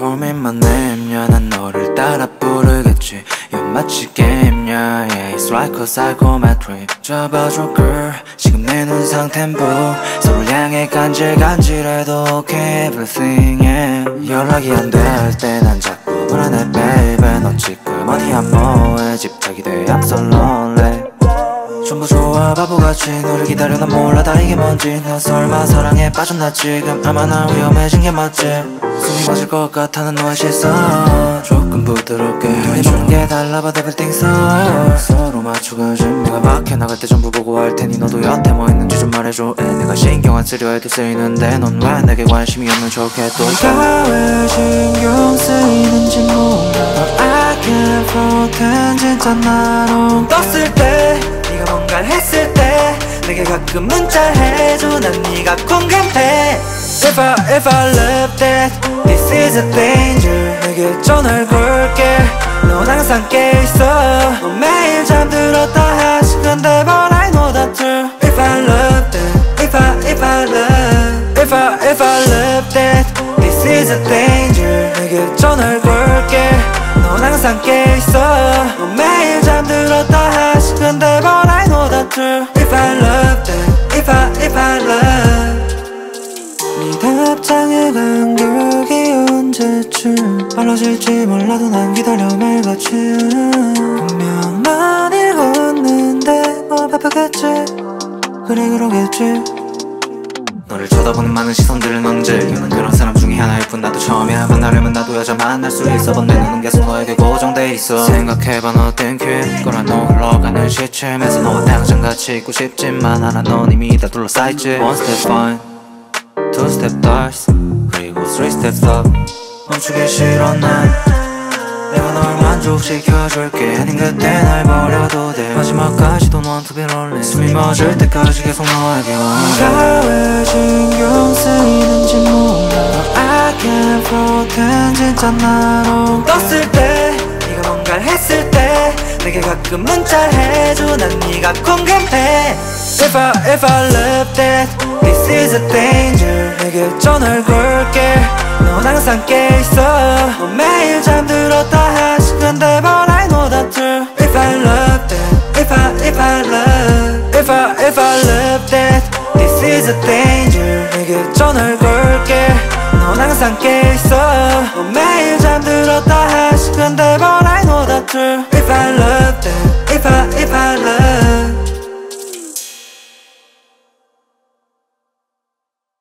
name yeah 난 너를 따라 부르겠지. 마치 게임 yeah. It's like a psychometric 잡아줘 girl. 지금 내 눈 상태는 blue 서로 향해 간질간질해도 okay everything yeah. 연락이 안 될 때 난 자꾸 불안해 baby. 너 지금 어디야 뭐해 집착이 돼? I'm so lonely. 전부 좋아 바보같이 너를 기다려. 난 몰라 다 이게 뭔지. 난 설마 사랑에 빠졌나 지금? 얼마나 위험해진 게 맞지 숨이 멎을 것난 너의 시선. 조금 부드럽게 해주는 게 달라 but everything's so. 서로 맞춰가지 내가 밖에 나갈 때 전부 보고 할 테니 너도 여태 뭐 있는지 좀 말해줘. 애 내가 신경 안 쓰려 해도 쓰이는데. 넌 왜 내게 관심이 없는 척해 또? 네가 왜 신경 쓰이는지 몰라. But I can't pretend 진짜 나로 떴을 때 네가 뭔가를 했을 때 내게 가끔 문자 해줘. 난 네가 공감해 If I, if I love that This is a danger 내게 전화를 걸게 넌 항상 깨있어 너 매일 잠들었다 하시 근데 but I know that true If I love that If I, if I love If I, if I love that This is a danger 내게 전화를 걸게 넌 항상 깨있어 너 매일 잠들었다 하시 근데 but I know that true If I love that If I, if I love 네 답장의 간격이 언제쯤 빨라질지 몰라도 난 기다려 매일같이 분명 난 읽었는데 뭐 바쁘겠지? 그래 그러겠지? 너를 쳐다보는 많은 시선들을 넌 즐기는 그런 사람 중에 하나일 뿐. 나도 처음이야. 만나려면 나도 여자 만날 수 있어. 번내 눈은 계속 너에게 고정돼 있어. 생각해봐 너 땡큐 거라너 흘러가는 시침에서 너와 당장 같이 있고 싶지만 하나 넌 이미 다 둘러싸있지. One step fine Two step dark 그리고 three step stop 멈추기 싫어 난 내가 널 만족시켜줄게. 아닌 그때 날 버려도 돼. 마지막까지 don't want to be lonely. 숨이 멎을 때까지 계속 너에게 와 네가 왜 신경 쓰이는지 몰라. But I can't pretend 진짜 나로. 떴을 때 네가 뭔가를 했을 때 내게 가끔 문자해줘. 난 네가 공감해. If I, if I love that This is a danger 내게 전화를 걸게 넌 항상 깨있어 너 매일 잠들었다 하시 근데 but I know that true If I love that If I, if I love If I, if I love that This is a danger 내게 전화를 걸게 넌 항상 깨있어 너 매일 잠들었다 하시 근데 but I know that true If I love that